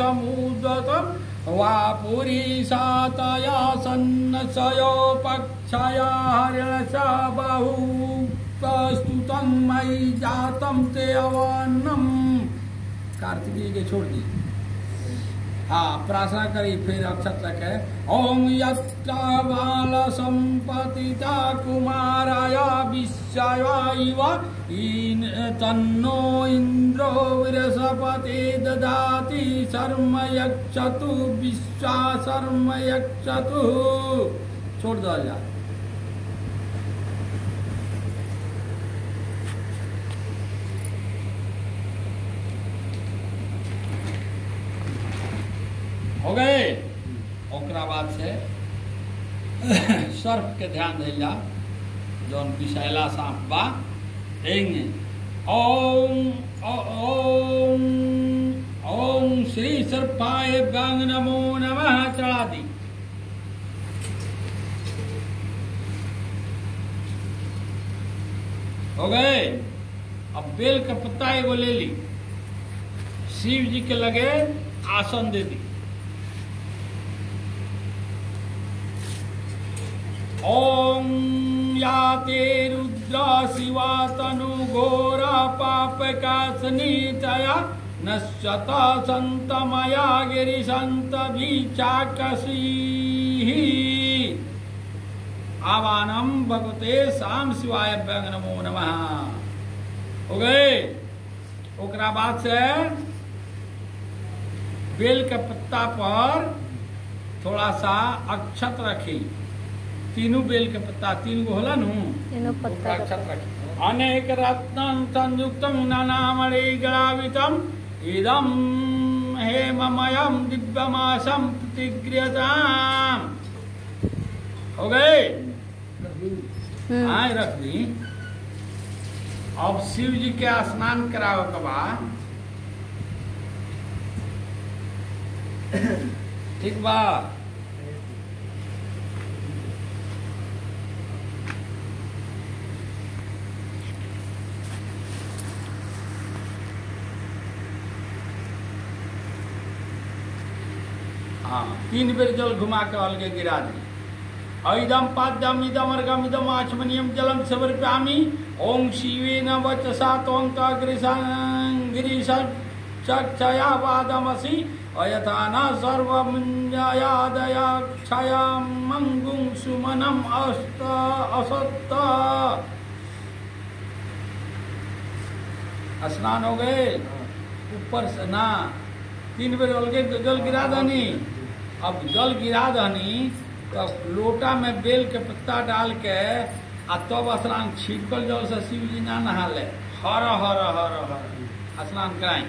समुदत वा पुरीशातया सन्नसयो पक्षया हर्ष बहु मयि जातं ते अवन्नम कार्तिकीय के छोड़ दी प्रार्थना करी, फिर अक्षत है। ओम यत्र बाल संपतिता कुमाराय विश्वाय इन तन्नो इंद्रो ददाति शर्म यक्षतु विश्वा शर्म यक्षतु छोड़ दो जा हो गए। ओकरा बाद से सर्फ के ध्यान दिल जा। जौन विषैला सांप बा ओम ओम ओम श्री सर्पाय गंग नमो नमः चढ़ा दी। हो गए। अब बेल का पत्ता एगो ले ली। शिव जी के लगे आसन दे दी। ॐ या ते रुद्रा शिवा तनु घोरा पापकासनीतया नश्यत सन्तमया गिरिसन्त भीचाकसीः आवानम भगवते शाम शिवाय व्यंग नमो नमः। हो गए ओकरा बाद से बेल के पत्ता पर थोड़ा सा अक्षत रखी। तीनों बेल के पत्ता तीन गो होला नु? तीनों पत्ता अनेक रत्नं संयुक्तं नानामणि गणावितम् इदं हेममयं दिव्यमासं प्रतिगृहताम्। हो गए? हम्म, आए रख दी अब शिव जी के स्नान कराओ के बाद ठीक बा। हाँ तीन बेर जल घुमा के अलगे गिरा दी। ऐदम पाद्यम इदम अर्गम इदम आचमनियम जलम समर्प्यामि ओम शिवेन वचसा त्वंक गिरीश चक्षया वादमसि अयथा न सर्वमुञ्जयादया क्षया मंगुं सुमनम अस्त असत्त। स्नान हो गए। ऊपर से ना तीन बेर अलगे जल गिरा दनी अब जल गिरा दनी तो लोटा में बेल के पत्ता डाल के, आ तब स्नान छिड़कल जल से शिव जी ना नहा ले हर हर हर। हर स्नान कराई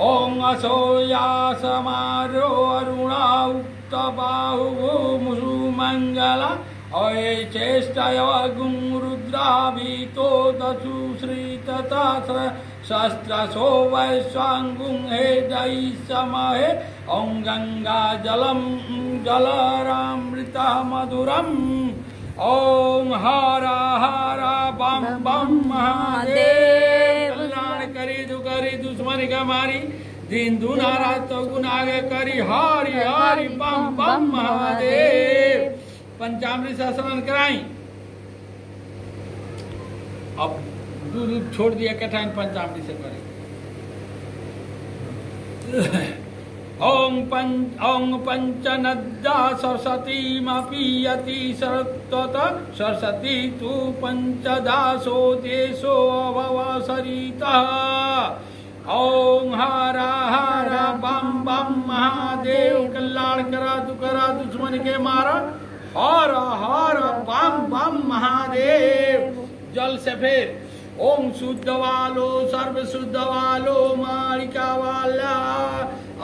ओम असोया समारो अरुणा उक्त बाहु मुसु मंगला, अये चेष्टय गुं रुद्राभीतो दसु श्री तथा शस्त्रसो वैश्वाङ्गुं हे दयि समहे ॐ गङ्गा जलं जलरामृता मधुरम्। ॐ हर हर बम बम महादेव। कल्याण करी दु करी दुश्मन का मारी। दिन दुनारा तो गुनागे करी। हरि हरि बम बम महादेव। पंचामृत स्नान कराई। अब दूध दूध छोड़ दिया कठाइन पंचामृत से करे ओम पंच ओम पंचनद्या सरस्वती मपीयति सरत्वत सरस्वती तु पंचदासो देशो अभव सरितः ओम हर हर बम बम, महादेव कल्याण करा, तू करा, दुश्मन के मारा। हर हर बम बम, महादेव। जल से फिर ओम शुद्ध वालो सर्व शुद्ध वालो मारिका वाला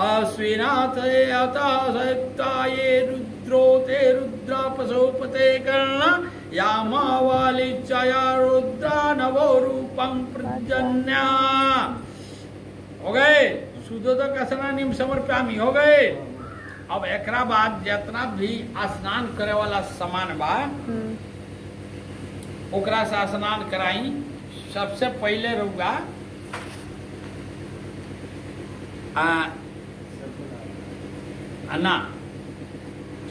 अश्विनाथ अता सत्ता ये रुद्रो ते रुद्र पशुपते कर्ण यामा वाली चया रुद्रा नवो रूपम प्रजन्या। हो गए? शुद्धोदक स्नान समर्प्यामी हो गए? अब एक बाद जितना भी स्नान करे वाला समान बा हम्म, ओकरा से स्नान कराई। सबसे पहले रहुआ ना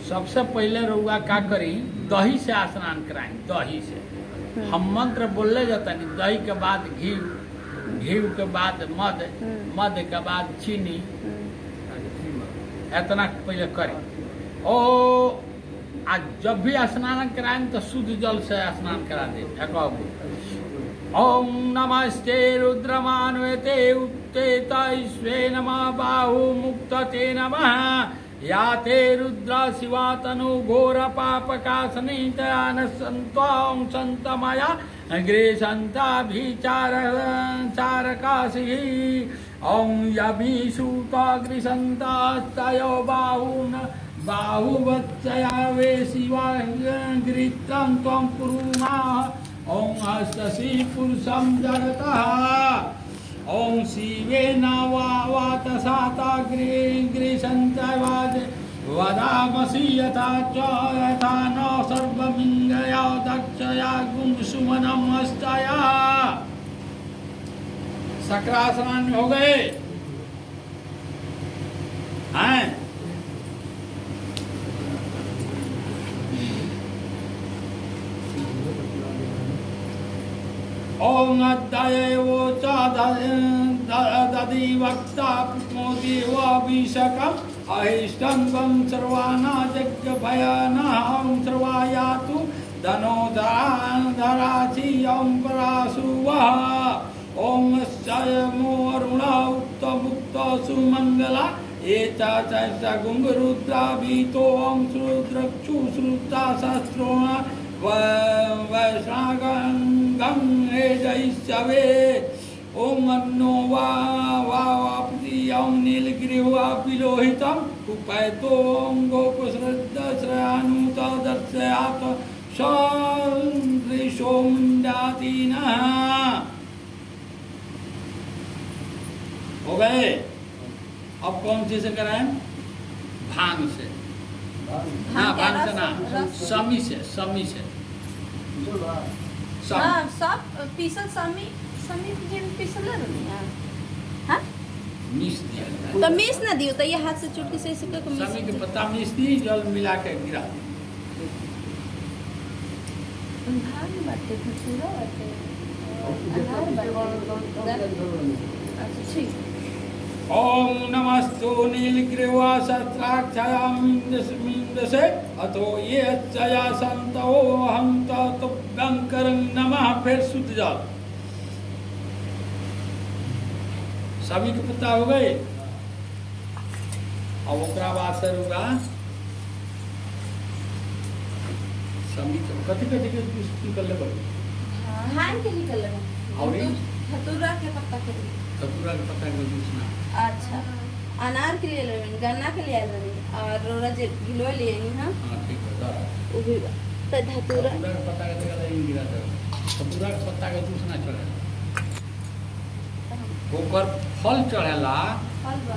सबसे पहले रउआ का करी? दही से स्नान कराई दही से। हम्म। हम मंत्र बोलले जाता नहीं दही के बाद घी घी के बाद मध हम्म। मध के बाद चीनी। हम्म, इतना पहले करी। ओ आ जब भी स्नान कराएँ तो शुद्ध जल से स्नान करा दे एक और नमस्ते रुद्रमान्वते उत्तेत स्वे नमः बाहु मुक्त ते नमः। या ते रुद्र शिवा तनु घोर पाप कासनी तयान संत्वां संतमया गृहसंता भीचार चारकाशी। ओम यमीसूता गृहसंतास्तयो बाहून बाहुवत्सया वे शिवा गृहीतं त्वं कुरुमा ॐ हस्तसि पुरुषं जगतः ॐ शिवे न वा वातसाता गृ गृसन्तवाद वदामसि यथा च यथा न सर्वमिङ्गया दक्षया गुंसुमनम् हस्तया सक्रासनान हो गए हैं? ॐ अद्ययो च दधि वक्ता मोदिवाभिषकम्। अहिष्टं त्वं सर्वाना यज्ञभयानाहं सर्वायातु। धनोधराधराचि ॐ पराशुवः। ॐ स्वयमो अरुणा उक्तमुक्त सुमङ्गला एता च ॐ श्रुद्रक्षु श्रुता हेजयिष्यवे ॐ अन्नो वा कुपैतो ॐ गोपश्रद्धश्रयानुत दर्शयात हो गए? अब कौन सी से कराएँ? भाँग से। हाँ भाँग ना समी से समी से। हाँ, सब पीसल समी समी जे पीसल रहनी है। हाँ? मिस तो मिस ना दियो तो ये हाथ से चुटकी से ऐसे करके मिस समी के पत्ता मिस दी जल मिला के गिरा। दी भाग बाटे खुशूरा बाटे अच्छा ठीक। ओम नमस्तु नीलग्रीवा शस्त्राक्षयामिन्दसे अतो ये अच्छया संतो हम तुभ्यंकर नमः। फिर शुद्ध जल सभी के पत्ता हो गए? अब ओकरा बाद से होगा सभी के कथी कथी के निकल ले बड़ी धान के निकल रहा और ये? धतूरा के पत्ता के लिए के अच्छा। अनार के लिए ले रही गन्ना के लिए ले रही और रोरा जे गिलो ले आई हाँ? हाँ है वो भी बा। तो धतूरा। कपूरा के के जगह गिरा था। कपूरा के पत्ता के जूस ना चढ़े। ओकर फल चढ़ेला फल बा।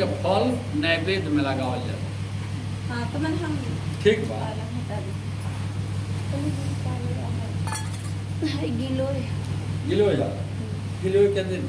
के फल नैवेद्य में लगावल जाला हाँ तो मन हम ठीक बा। गिलो गिलो जा। गिलो के दिन।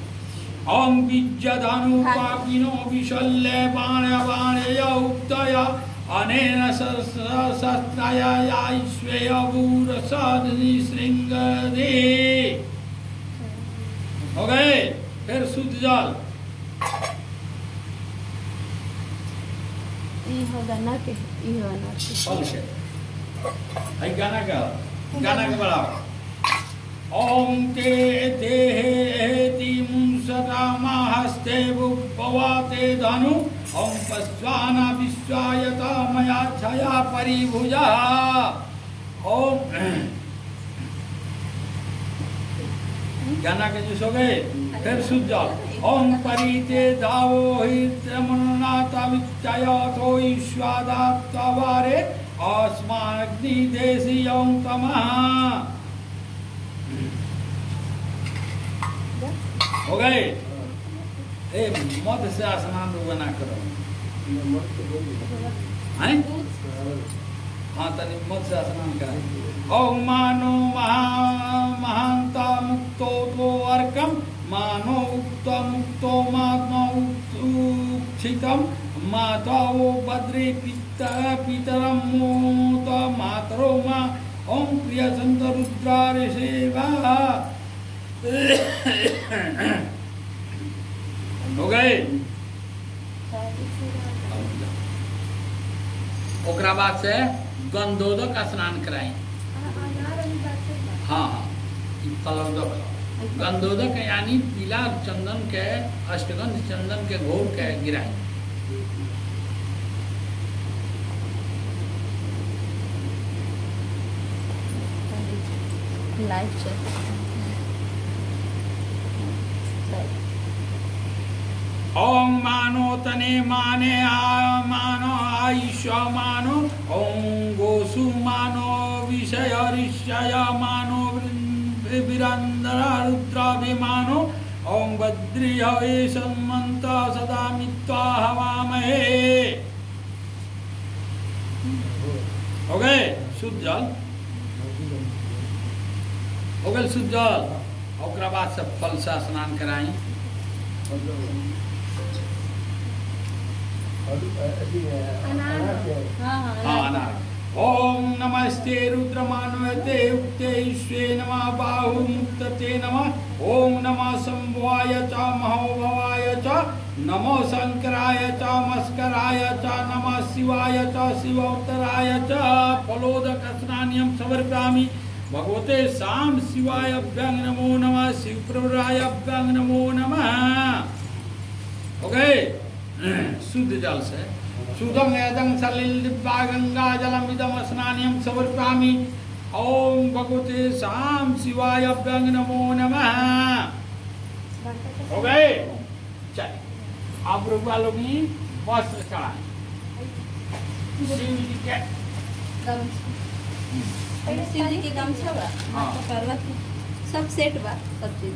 ओम बीजधनु पापिनो विशल्य बाण बाणय उक्तय। अनेन शस्त्रय याश्वय भूरसदनि शृंगदे हो गए फिर शुद्ध जल। हो गन्ना के हो अनार के। से गाना का गाना के बढ़ाओ। ओम ते देहेति मुंसता हस्ते भुपवाते धनु ओम पश्वाना विश्वायता मया छया परिभुजा। ओम गाना के जो सो गए? फिर शुद्ध जाओ। ओम परिते धावो हि तो ईश्वादात्वारे अस्मा अग्नि देशीय तमः। हो गए? ए मध से स्नान बना करो हाँ तनि मध से स्नान करा मानो महा महांता मुक्तो तो अर्कम मानो उक्त मुक्तो मात्मा उक्षितम माता वो बद्रे पिता पितरम मोत मातरो मा ओम प्रिय संत रुद्रारे सेवा हो गए? ओकरा बाद से गंधोदक स्नान कराई हाँ हाँ कलौदक गंधोदक यानी पीला चंदन के, अष्टगंध चंदन के घोर के गिराई लाइव चेक ओम मानो तने माने आ, मानो आयुष मानो ओम गोसु, मानो विषय ऋषय मानो रुद्राभिमानो ओम बद्रिय संमंत सदा मित्वा हवामहे। हो गए शुद्ध जल हो गए शुद्ध जल ओकरा बाद से फल से स्नान कराई। ओम नमस्ते रुद्रमानवते उक्ते ईश्वे नमः बाहु मुक्तते नमः ओम नमः शंभुवाय च महोभवाय च नमो शंकराय च मस्कराय च नमः शिवाय च शिवोत्तराय च फलोदक स्नानियम समर्पयामि भगवते शाम शिवाय अभ्यंग नमो नमः शिव प्रभुराय अभ्यंग नमो नमः हो गए शुद्ध जल से। शुद्धम यदं सलिल दिव्या गंगा जलम इदम स्नानियम समर्पयामि। ओम भगवते शाम शिवाय अभ्यंग नमो नमः। हो गए चल। आप रुकवा लोग वस्त्र चढ़ाए शिव जी के शिव जी के गमछा बा हाँ। पर्वत सब सेट बा सब चीज़।